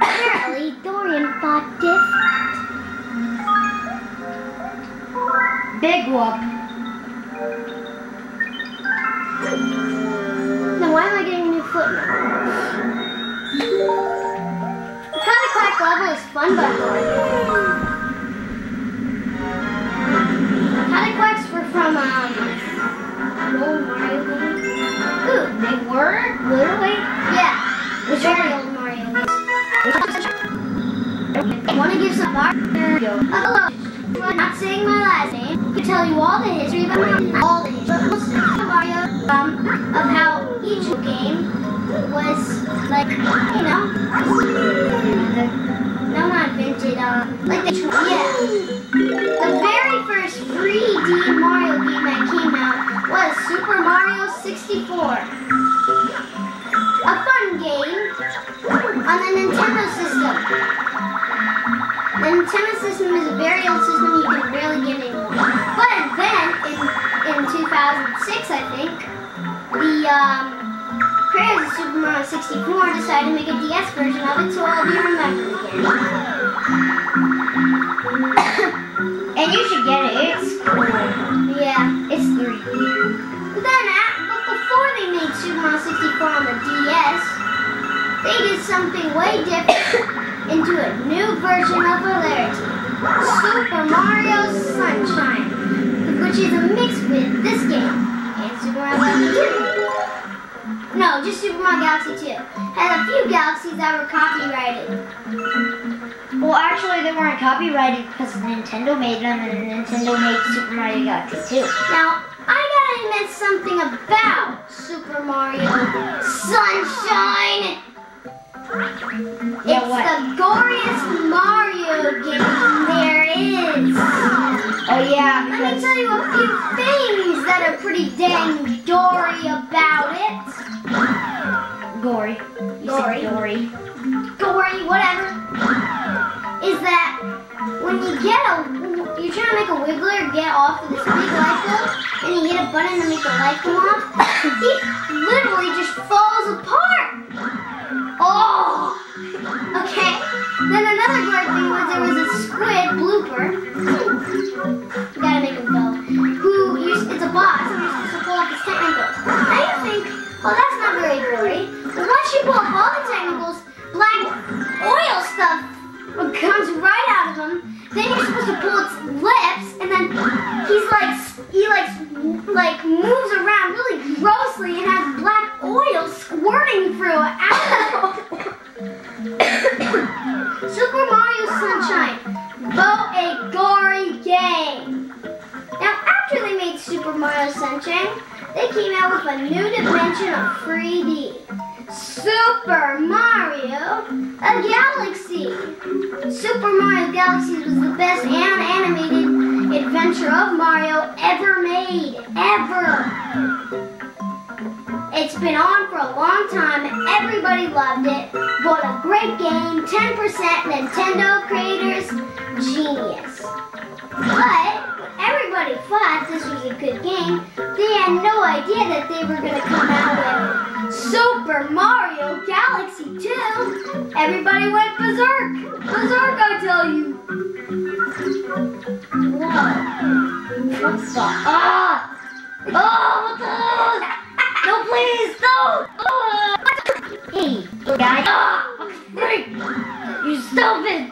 Apparently, Dorian thought different. Big whoop. Now, why am I getting a new footnote? The Cataquack level is fun but hard. A were from, um, old Mario. Ooh, They were? Literally? yeah, Hello. I'm not saying my last name. I can tell you all the history Mario. All the history. But most of Mario, um, of how each game was like, you know, no, not invented. Um, like the yeah. The very first 3D Mario game that came out was Super Mario 64. 64 decided to make a DS version of it so it'll be remembered again. And you should get it. It's cool. Yeah. It's 3D. But then, but before they made Super Mario 64 on the DS, they did something way different into a new version of hilarity. Super Mario Sunshine, which is a mix with this game and Super Mario 2. No, just Super Mario Galaxy 2. Had a few galaxies that were copyrighted. Well, actually, they weren't copyrighted because Nintendo made them, and Nintendo made Super Mario Galaxy 2. Now, I gotta admit something about Super Mario Sunshine. Yeah, it's what? the goriest Mario game there is. Oh yeah, Let me tell you a few things that are pretty dang gory about. Gory. You Gory. gory. Gory, whatever. Is that when you get a, you're trying to make a wiggler get off of this big light bulb, and you hit a button to make the light come off, he literally just falls apart. Oh! Okay. Then another great thing Mario Galaxy was the best an- animated adventure of Mario ever made. Ever. It's been on for a long time. Everybody loved it. What a great game. 10% Nintendo creators. Genius. But everybody thought this was a good game, they had no idea that they were going to come out with Super Mario Galaxy 2. Everybody went berserk. Berserk, Tell you. What the? Ah! Oh, what the? No, please, no! Ah! Hey, little guy. Ah! Freak! You stupid!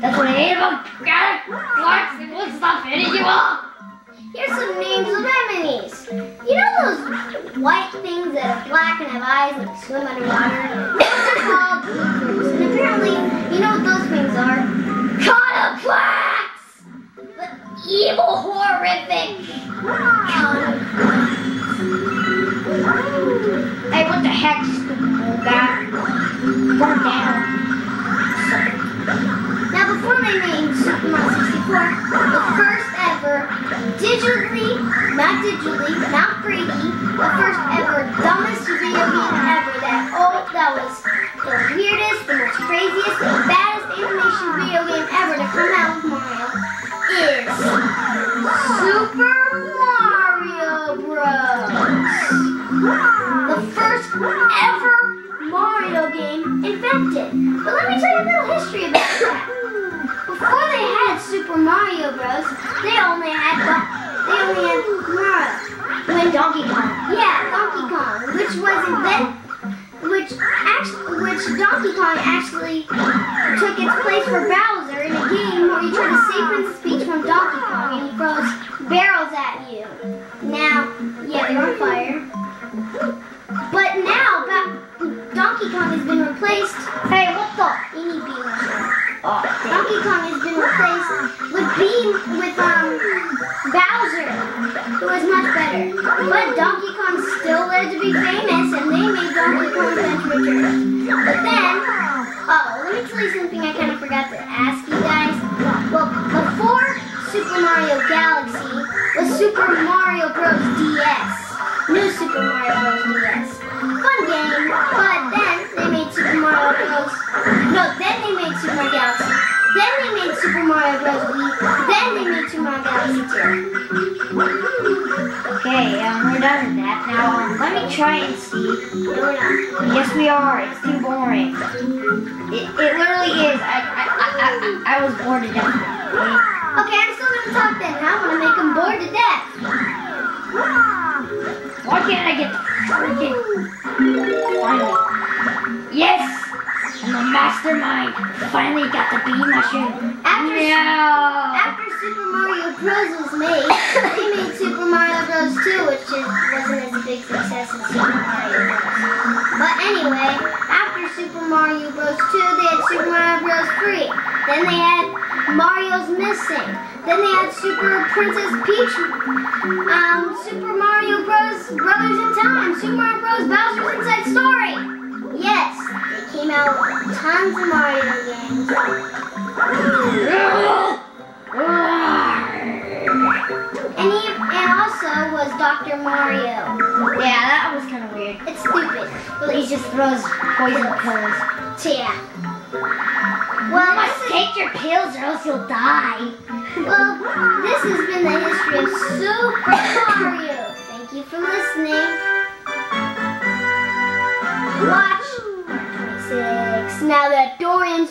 That's what I hate about God, Clarks, it won't stop hitting you off! Here's some names of enemies. You know those white things that are black and have eyes and swim underwater? Those are called the weirdest, the most craziest, the baddest animation video game ever to come out with Mario is Super Mario Bros. The first ever Mario game invented. But let me tell you a little history about that. Before they had Super Mario Bros, they only had they only had Mario. When Donkey Kong. Yeah, Donkey Kong, which was invented, which actually, which Donkey Kong actually took its place for Bowser in a game where you try to save Princess Peach from Donkey Kong and he throws barrels at you. Now, yeah, they're on fire. But now, Donkey Kong has been replaced. Hey, what the? Need beam. Donkey Kong has been replaced with Beam with um Bowser, who is much better. But Donkey Kong something I kind of forgot to ask you guys. Well, before Super Mario Galaxy was Super Mario Bros. DS. New Super Mario Bros. DS. Fun game, but then they made Super Mario Bros. No, then they made Super Mario Galaxy. Then they made Super Mario Bros. Wii. Then they made Super Mario Galaxy 2. Okay, um, done that. Now, um, let me try and see. No, we're not. Yes, we are. It's too boring. It, it literally is. I, I, I, I, I was bored to death. Okay? Okay, I'm still gonna talk then. I want to make them bored to death. Why can't I get the freaking... Finally. Yes! I'm the mastermind. Finally got the bee mushroom. After, No! after Super Mario Bros. was made, they made Super Mario 2, which wasn't as big success as Super Mario Bros. But anyway, after Super Mario Bros. 2, they had Super Mario Bros. 3. Then they had Mario's Missing. Then they had Super Princess Peach, um, Super Mario Bros. Brothers in Time, Super Mario Bros. Bowser's Inside Story. Yes, they came out with tons of Mario games. And he and also was Dr. Mario. Yeah, that was kind of weird. It's stupid. But he just throws poison pills. So yeah. You Well, must this is, take your pills or else you'll die. well, this has been the history of Super Mario. Thank you for listening. Watch 26. Now that Dorians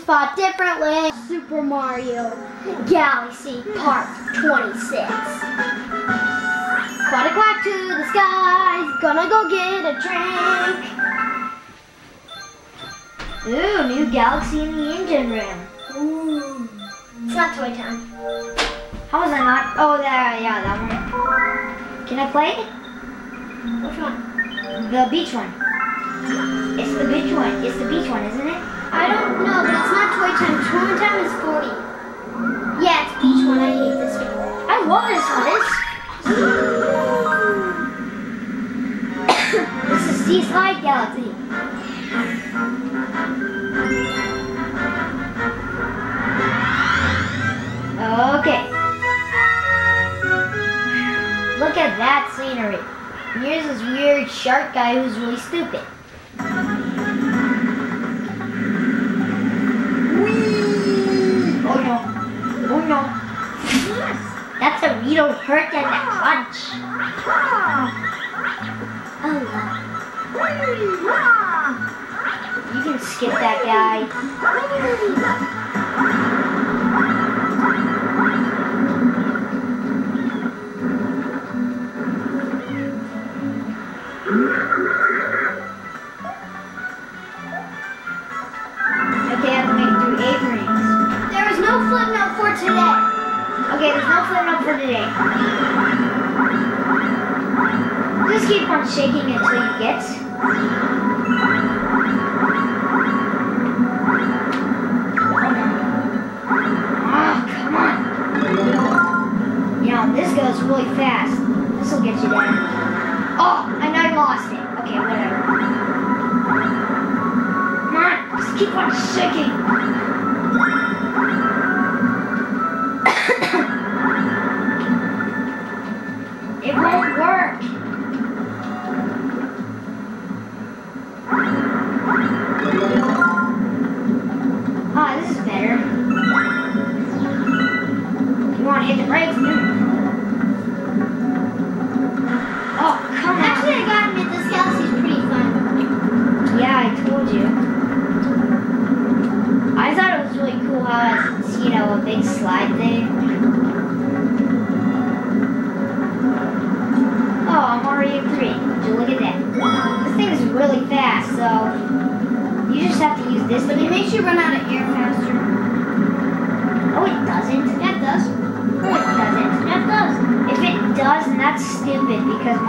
fought differently. Super Mario Galaxy Part 26. Cataquack to the skies, gonna go get a drink. Ooh, new galaxy in the engine room. Ooh. It's not Toy Town. How was I not? Oh, there, yeah, that one. Can I play? Which one? The beach one. It's the beach one. It's the beach one, isn't it? I don't know, but it's not Toy Town. Toy Town is 40. Yeah, it's Beach One. I hate this one. I love this one. This, this is Sea Slide Galaxy. Okay. Look at that scenery. And Here's this weird shark guy who's really stupid. Hurt and a crunch. Oh no. You can skip that guy. Okay, I have to make it through eight rings. There is no flip note for today. Okay, there's no flip note for today. Just keep on shaking until you get. Ah, come on. Know, this goes really fast. This will get you there. Oh, and I lost it. Okay, whatever. Come on, just keep on shaking.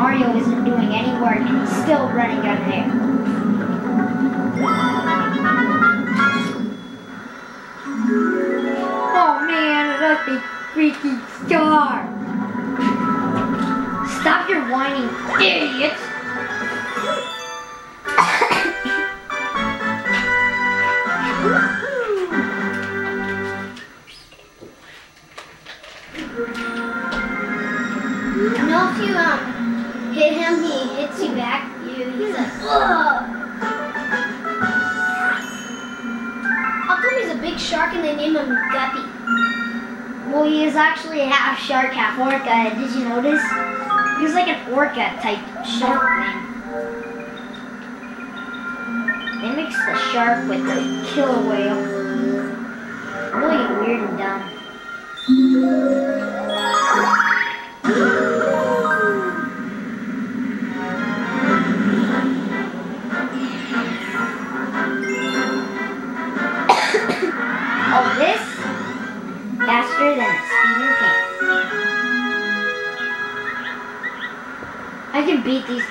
Mario isn't doing any work and he's still running out of air. Oh man, that's a freaking star! Stop your whining, idiots! Know, if you um hit him, he hits you back. You, he's like, ugh. How come he's a big shark and they name him Guppy? Well, he is actually half shark, half orca. Did you notice? He's like an orca type shark thing. They mix the shark with the killer whale. Really weird and dumb.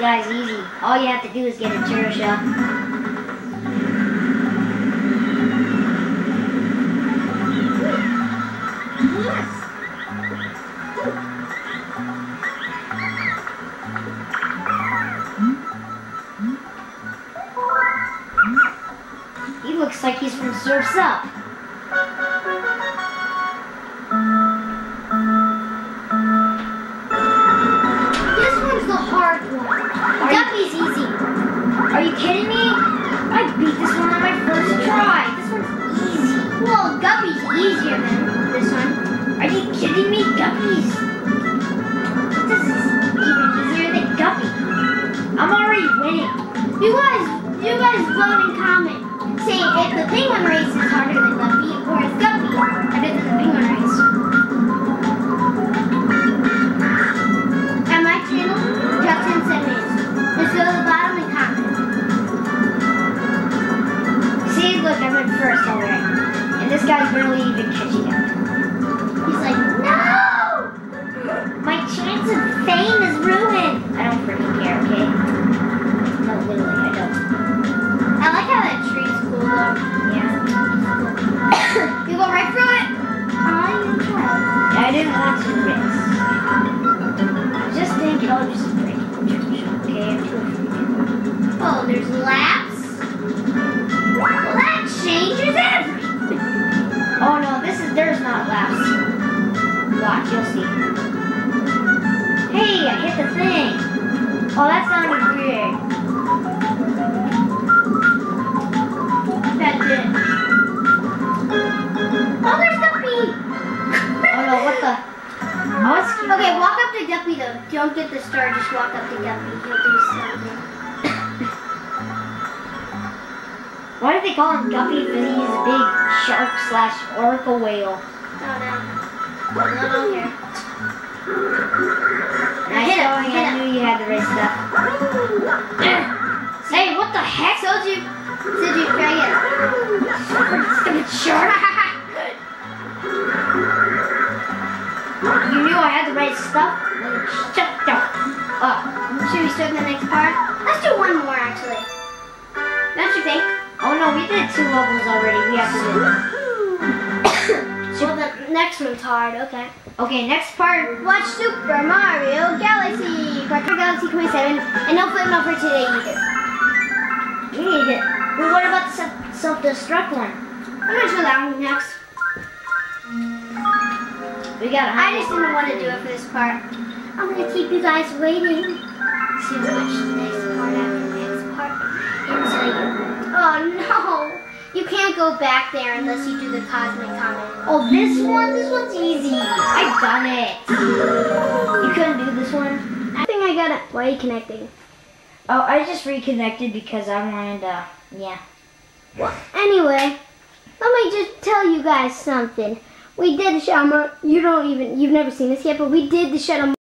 Guys easy. All you have to do is get a turtle shell. He looks like he's from Surf's Up. Easier than this one. Are you kidding me? Guppies. This is even easier than Guppy. I'm already winning. You guys, you guys vote and comment. Say if the penguin race is harder guy's barely even Watch, you'll see. Hey, I hit the thing. Oh, that sounded weird. That did. Oh, there's Guppy. Oh no, what the? Oh, Okay, walk up to Guppy though. Don't get the star, just walk up to Guppy. He'll do something. Why do they call him Guppy? Because he's a big shark slash orca whale. Oh no. Not on here. I Hit it, saw hit I knew you had the right stuff. hey, what the heck? Told you. Said you try it. Stupid shark. You knew I had the right stuff? Shut up. Should we start the next part? Let's do one more actually. Don't you think? Oh no, we did two levels already. We have to do. Well, the next one's hard. Okay. Okay, next part. Watch Super Mario Galaxy, Parker Galaxy 27, and no flip not for today either. We need it. Well, what about the self- self-destruct one? I'm gonna show that one next. We got. I just didn't want to do it for this part. I'm gonna keep you guys waiting go back there unless you do the cosmic comment. Oh, this one. This one's easy. I've done it. You couldn't do this one. I think I got it. Why are you connecting? Oh, I just reconnected because I wanted to. Yeah. What? Anyway, let me just tell you guys something. We did the shuttle. You don't even. You've never seen this yet, but we did the shuttle